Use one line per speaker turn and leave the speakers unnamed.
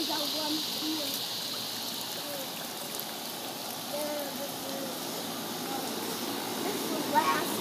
we got one here. There, this is, um, this is last.